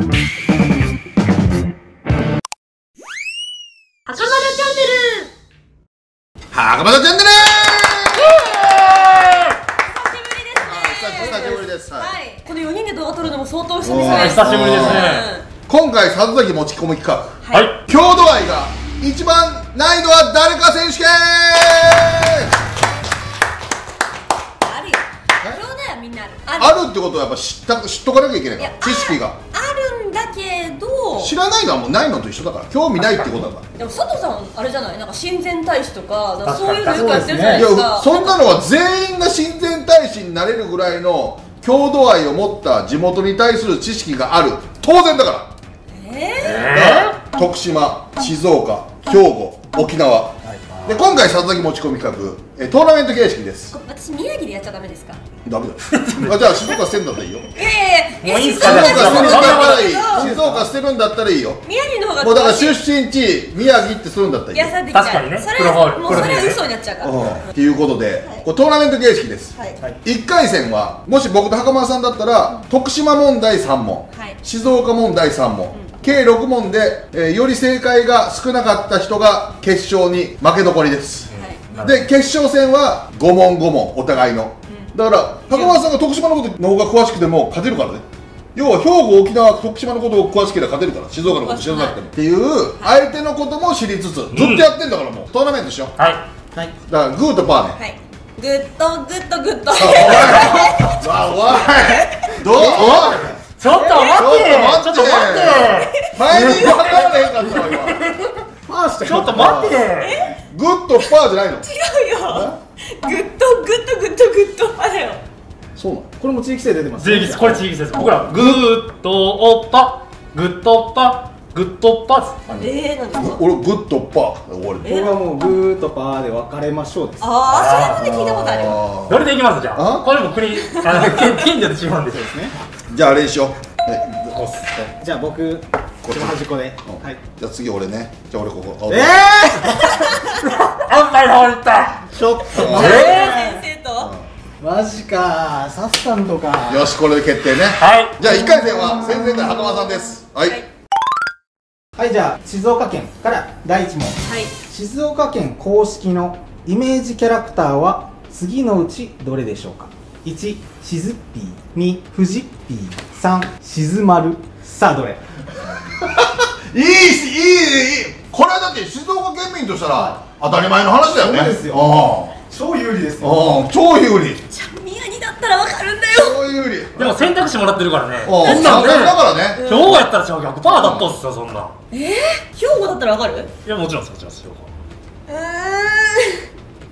袴田チャンネル袴田チャンネル久しぶりですね。久しぶりです。はい。はいこの4人で動画撮るのも相当久おー々です久しぶりですね。今回里崎持ち込み企画。はい。郷土愛が一番難易度は誰か選手権。あるよ。そうだよみんなある。ある。ってことはやっぱ知った知っとかなきゃいけないから。知識が。あけど知らないのはもうないのと一緒だから。興味ないってことだから。でも佐藤さんあれじゃない？なんか親善大使とかかそういうのよくやってるじゃないいですか。やそんなのは全員が親善大使になれるぐらいの郷土愛を持った地元に対する知識がある。当然だから。ええ徳島静岡兵庫沖縄で今回里崎持ち込み企画えトーナメント形式です。ー、私宮城でやっちゃダメですか？ダメだ。よあじゃあ静岡捨てるんだったらいいよ。いやいやいやもういいっす静岡か捨てるんだったらいい静岡捨てるんだったらいいよ。宮城の方がもうだから出身地宮城ってするんだったらいいよ。いやさできちゃう。確かにね。それプロフォールもうそれは嘘になっちゃうから。うん。っていうことで、これトーナメント形式です、はい。1回戦はもし僕と袴田さんだったら徳島問題3問、はい。静岡問題3問、計6問で、えーより正解が少なかった人が決勝に負け残りです、はい。で決勝戦は5問5問お互いの、だから袴田さんが徳島のことの方が詳しくても勝てるからね。要は兵庫沖縄徳島のことを詳しければ勝てるから静岡のこと知らなくても、っていう相手のことも知りつつ、ずっとやってんだからもうトーナメントしよう。はい。はい。だからグーとパーね、はい。グッドグッドグッド。わおい。どう？おいちょっと待って。ちょっと待って。ちょっと待って。タイミング測られへんかったわ今パーして。ちょっと待って。グッとパーじゃないの違うよグッドグッドグッドグッドパだよそうなのこれも地域性出てます地域これ地域です僕らグッドオッパグッドパグッドパですえー、なんですか？俺グッとパー。で終わり。これはもうグーとパーで分かれましょうですああそれまで聞いたことあるよあどれでいきます？じゃあ。あ？これも国あの県県によって違うんですよね。ー じゃああれにしよう。はい。じゃあ僕ここっち。の端っこで。うん。はい。じゃあ次俺ね。じゃあ俺ここ。え あんまり倒れた。ー、ちょっとえ先生と？マジか。サッサンとか。よしこれで決定ね。はい。じゃあ1回戦は先々回袴田さんです。はいはいはいじゃあ静岡県から第1問。はい。静岡県公式のイメージキャラクターは次のうちどれでしょうか？1しずっぴー。2ふじっぴー。3しずまるさあどれ？いいしいいいい。これはだって静岡県民としたら当たり前の話だよね。そうですよ。よ超有利ですああ超有利ったらわかるんだよ。超有利でも選択肢もらってるからね。おそんなんね。だからね。今日やったら違う100%だったんすよそんなん。えー、兵庫だったらわかる？いやもちろんですもちろんですようー。ん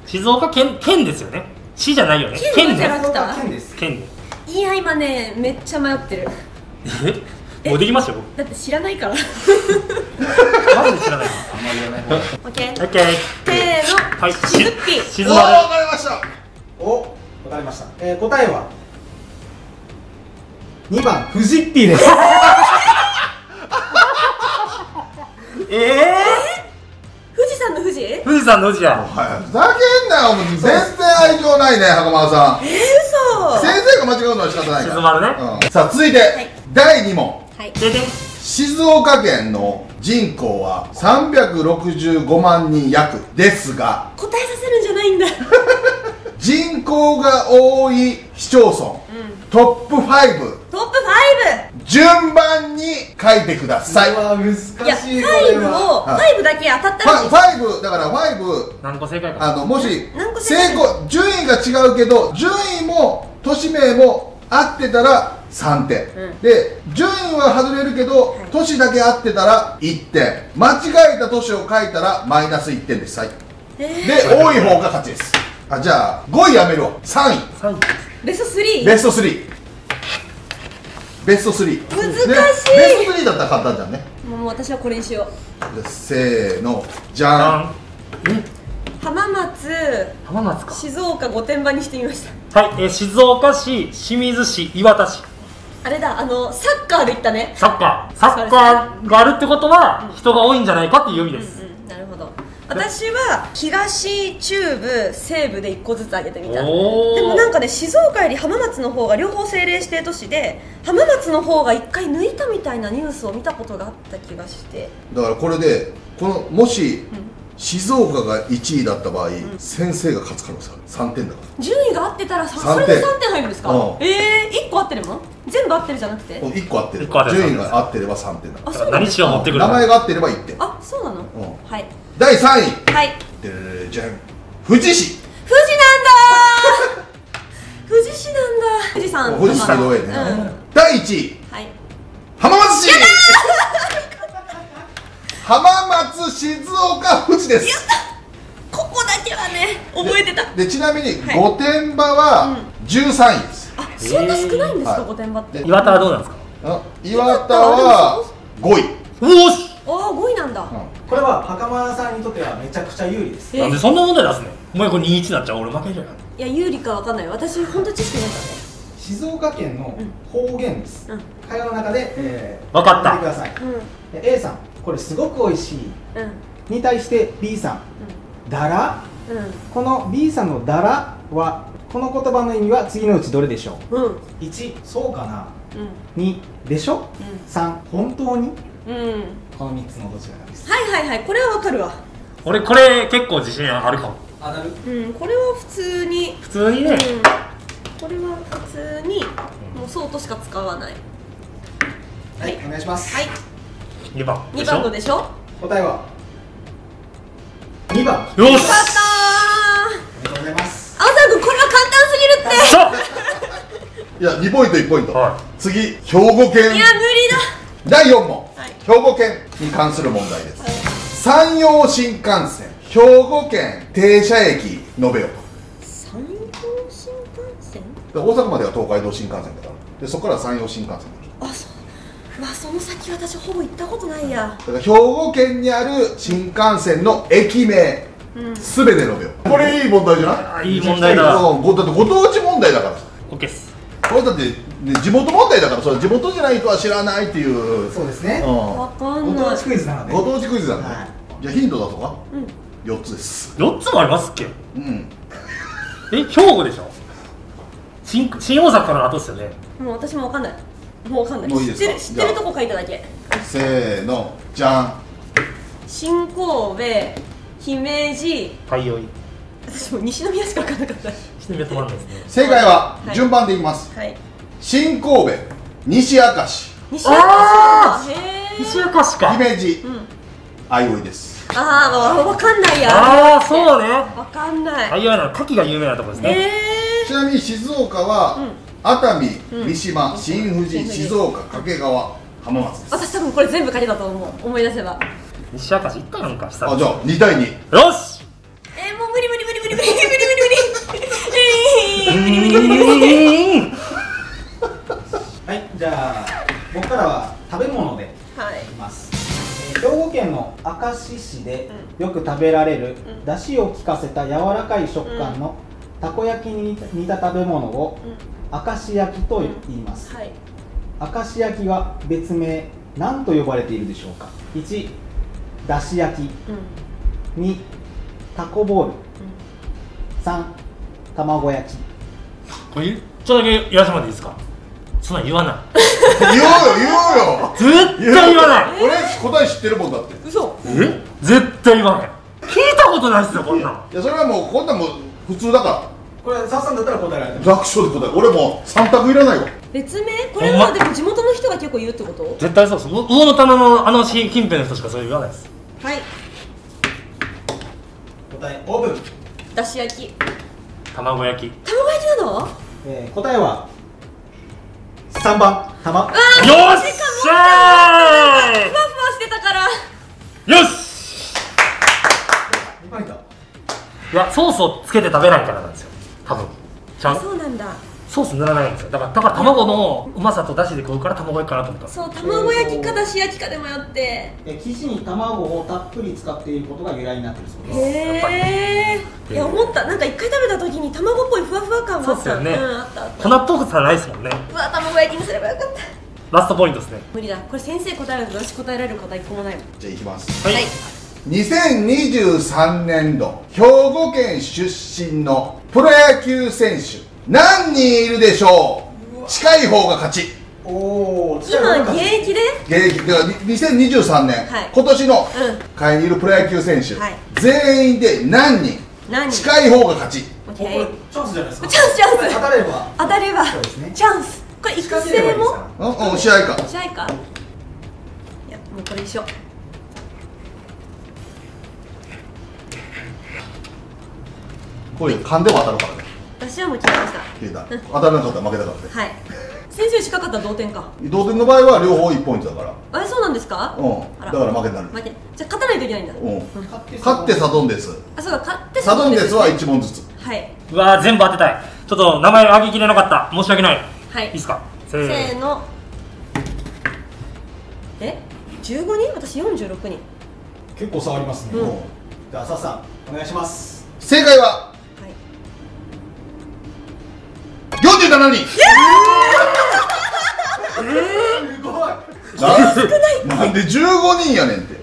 静岡県県ですよね。市じゃないよね。県の県ね。キャラクタ静岡県です。県。ねいや今ねめっちゃ迷ってる。え？もうできましたよだって知らないから。僕マジで知らない。ですオッケー。オッケー。せーの。はい。しずっぴしずまる。わかりました。おわかりました、えー、答えは？2番ふじっぴーです。ええ富士山の富士えー、富士山の富士や。はいふざけんなよもう。全然愛情ないね袴田さん。ー、嘘。先生が間違うのは仕方ないから。静まるね。うん。さあ続いて、第2問。はい。でで静岡県の人口は365万人約ですが。答えさせるんじゃないんだ 人口が多い市町村、トップ5トップ順番に書いてください。フうわ難しい5いやこれ5はをはい。5だけ当たったらいいァ5だから5何個正解かあのもし何個正解？成功順位が違うけど順位も都市名も合ってたら3点、うん。で順位は外れるけど、はい。都市だけ合ってたら1点。間違えた都市を書いたらマイナス1点です。はい。えー。で多い方が勝ちですあじゃあ5位やめろ3位。3位。ベスト 3? ベスト3ベスト3難しい。でベスト3だったら簡単じゃんね。もう私はこれにしよう。でせーの。じゃん。あえ浜松。浜松か。静岡御殿場にしてみました。はい、えー、静岡市清水市磐田市。あれだあのサッカーで言ったね。サッカー。サッカーがあるってことは人が多いんじゃないかっていう意味です、うん私は東中部西部で1個ずつ上げてみた。でもなんかね静岡より浜松の方が両方政令指定都市で浜松の方が1回抜いたみたいなニュースを見たことがあった気がして。だからこれでこのもし、静岡が1位だった場合、先生が勝つ可能性ある。3点だか順位が合ってたらそれで3点入るんですか？うん。ええー、1個合ってるも全部合ってるじゃなくて？らもう1個合ってれ一個合ってるば順位が合ってれば3点。だかあそうなんですか？何しよう持ってくるら。名前が合ってれば1点。あ第3位。はい。でれれじゃん。富士市。富士なんだ。ー富士市なんだ。富士山富士市どうやね、うん。第1位。はい。浜松市。浜松静岡富士です。ここだけはね覚えてた。でちなみにはい。御殿場は13位です、あそんな少ないんですか、はい御殿場って。岩田はどうなんですか？あ岩田は5位、おーし。ああ5位なんだ、これは袴田さんにとってはめちゃくちゃ有利です。えなんでそんな問題出すねお前これ21になっちゃう俺負けじゃん。いや有利かわかんない。私本当知識ないか静岡県の方言です、うん。会話の中で、えーわかった。てください。らねで A さんこれすごく美味しい。うん。うんに対して B さんだらうん。この B さんのだらはこの言葉の意味は次のうちどれでしょう？んうん。う1そうかな？うん。2でしょ？3本当に？うん。うんこの3つのどちらかですはいはいはい。これはわかるわ。俺これ結構自信あるかも。当たる？うんこれは普通に。普通にね。うん。これは普通に。もうそうとしか使わない。はい、お願いします、はい。2番。2番のでしょ？よ答えは？2番。よし。かったありがとうございます。ー青沢君これは簡単すぎるって。そういや2ポイント1ポイント、は次兵庫県。いや無理だ。第4問、はい兵庫県に関する問題です、山陽新幹線兵庫県停車駅述べよ山陽新幹線？で大阪までは東海道新幹線だから。でそこから山陽新幹線あそう。うわその先私ほぼ行ったことないや。だから兵庫県にある新幹線の駅名うん。すべて述べよ。これいい問題じゃない？あいい問題だ。だってご当地問題だから。さ OK っす。これだって、ね、地元問題だからそれ地元じゃない人は知らないっていう。そうですね。うわかんないご当地クイズなので。んご当地クイズなんだ、はい。じゃあヒント出そうか。うん。4つです。4つもありますっけ？うん。え兵庫でしょ？新新大阪からの後っすよね。もう私もわかんない。もうわかんない。もういいですか？知ってる知ってるとこ書いただけ。せーの。じゃん。新神戸姫路。太陽い。私もう西宮しか分からなかった。してみると止まんないですね。正解ははい。順番でいきます、はい新神戸西明石。西明石か。姫路うん。相生です。ああわかんないや。ああそうね。わかんない。太陽な牡蠣が有名なとこですね。えちなみに静岡は、うん。熱海うん。三島、新富士新富士。静岡掛川浜松です。私多分これ全部書けたと思う。思い出せば。西明石行ったやんか久々あじゃあ2対2よし。えー、もう無理無理無理無理無理無理無理無理。え ー無理無理無理無理うんはいじゃあ僕からは食べ物ではい。いきます、えー兵庫県の明石市でよく食べられる、うん。だしを効かせた柔らかい食感の、たこ焼きに似た食べ物をうん。明石焼きと言います、はい。明石焼きは別名何と呼ばれているでしょうか？1だし焼き。うん。2タコボール。3卵焼き。これちょっとだけ言わせてもらっていいですか？そんなん言わな言おうよ言おうよ。い絶対言わない。俺答え知ってるもんだって。嘘。え？絶対言わへん聞いたことないっすよこんなん。いやそれはもうこんなんもう普通だかこれさっさんだったら答えられてら楽勝で答え俺もう3択いらないわ。別名？これはでも地元の人が結構言うってこと？絶対そう。ですう魚の棚のあの近辺の人しかそれ言わないです。はい。答えオープン、だし焼き。卵焼き。卵焼きなの？えー答えは？3番卵よっしゃふわふわしてたから。よし！2ポイントいやソースをつけて食べないからなんですよ。多分。ちゃん。そうなんだソース塗らないんですよ。だからだから卵のうまさと出汁で食うから卵焼きかなと思った。そう卵焼きかだし焼きかで迷って。えー生地に卵をたっぷり使っていることが由来になっているそうです。へえいや思った。なんか一回食べた時に卵っぽいふわふわ感があった。そうっすよね。んあったあった。粉っぽくさないですもんね。うわ卵焼きにすればよかった。ラストポイントですね。無理だ。これ先生答えると私答えられる答え一個もないもん。じゃあいきます。はい、はい。2023年度兵庫県出身のプロ野球選手何人いるでしょう？近い方が勝ち。おお今現役で？現役。では2023年、はい。今年のうん。会にいるプロ野球選手、はい。全員で何人？何人？近い方が勝ち。オッこれケーチャンスじゃないですか？チャンスチャンス。当たれば。当たれば。そうですね。チャンス。これ育成も？うんうん試合か。試合か。いやもうこれ一緒これ勘でも当たるから。ね私はもう決めました。聞いた。当たらなかったら負けたからね。はい。先生近かったら同点か。同点の場合は両方1ポイントだから。あれそうなんですか？うん。だから負けになる。負け。じゃあ勝たないといけないんだ。うん。勝って勝ってサドンデス。あそうだ。勝ってサドンデスははい1問ずつ。はい、うわー全部当てたい。ちょっと名前挙げきれなかった。申し訳ない。はい。いいっすか？せせーーの。え？15人？私46人。結構差ありますね、うん。じゃあさっさんお願いします。正解ははい47人すごい。なんなんで15人やねんって。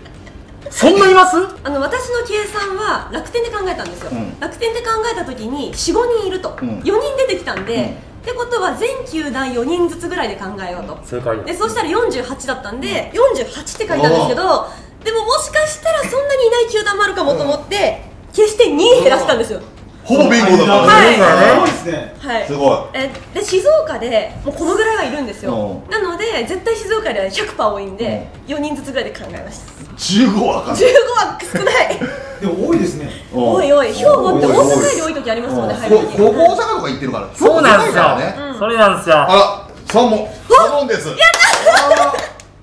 そんないます？あの私の計算は楽天で考えたんですよ、うん。楽天で考えた時に45人いると、うん。4人出てきたんで、うん。ってことは全球団4人ずつぐらいで考えようと、正解やでそうしたら48だったんで、48って書いたんですけどでももしかしたらそんなにいない球団もあるかもと思って、決して2位減らしたんですよ、ほぼビンゴだからはいすごい。ですね。はい。すごい。えで静岡でもうこのぐらいはいるんですよ。うん。なので絶対静岡では100%多いんで、4人ずつぐらいで考えました。15はあかん15は少ない。でも多いですね。おいおい。兵庫って大阪より多い時ありますもんねこ高校大阪とか行ってるから。そうなんですよ、ね。うん。それなんですよ。あら3問3問です。やっ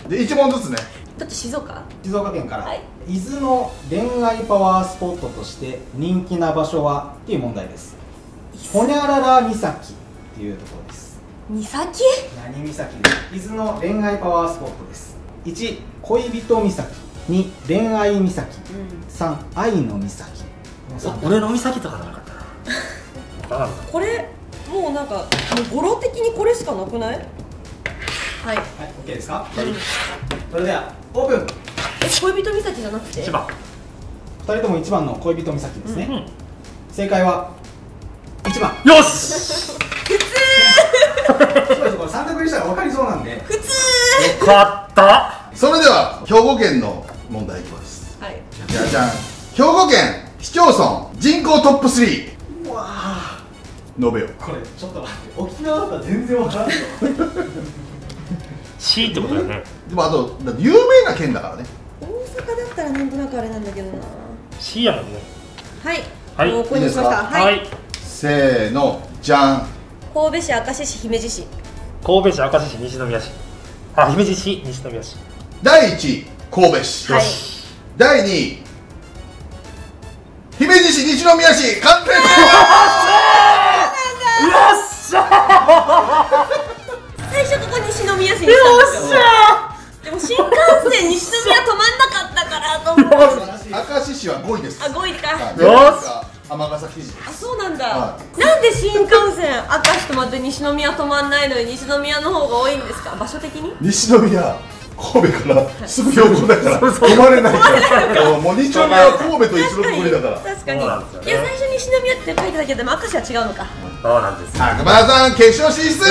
たで1問ずつね。だって静岡？静岡県から、はい伊豆の恋愛パワースポットとして人気な場所はっていう問題です。ほにゃらら岬っていうところです。三崎何岬？伊豆の恋愛パワースポットです。1恋人岬。2恋愛岬。3愛の岬。俺の岬とかじゃなかったな。これもうなんかもう語呂的にこれしかなくない？はい。はい OK ですか、それではオープン。え 恋人岬じゃなくて？一番2人とも1番の恋人岬ですね、うん。正解は1番。よし！そうですこれ3択にしたら分かりそうなんで。普通。よかった。それでは兵庫県の問題いきます。はい。じゃじゃん。兵庫県市町村人口トップ3うわあ述べよこれちょっと待って沖縄だったら全然分からんよ C ってことだよね。でもあと有名な県だからね大阪だったらなんとなくあれなんだけどな。C やもんね。はい。はい。もうこれにしました。いいはい、せーのじゃん。神戸市明石市姫路市。神戸市明石市西宮市。あ姫路市西宮市。第1位神戸市、はい。第2位姫路市西宮市。完全最初ここ西宮市にしたんですよでも新幹線西宮止まんなかったからと思って明石市は5位です。あ5位か。はい。よし。尼崎市あそうなんだ、はなんで新幹線明石止まって西宮止まんないのに西宮の方が多いんですか？場所的に？西宮神戸からすぐ横だから止まれないから。もう西宮は神戸と一緒のくくりだから。確かに。いや最初西宮って書いてたけどでも明石は違うのか。そうなんですよ。赤羽さん決勝進出！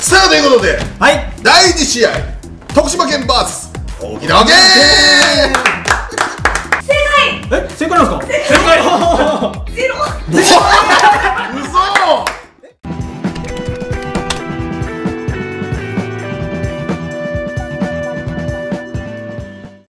さあということではい。第2試合徳島県 VS 沖縄県。え正解なんですか？正解。ゼロ。嘘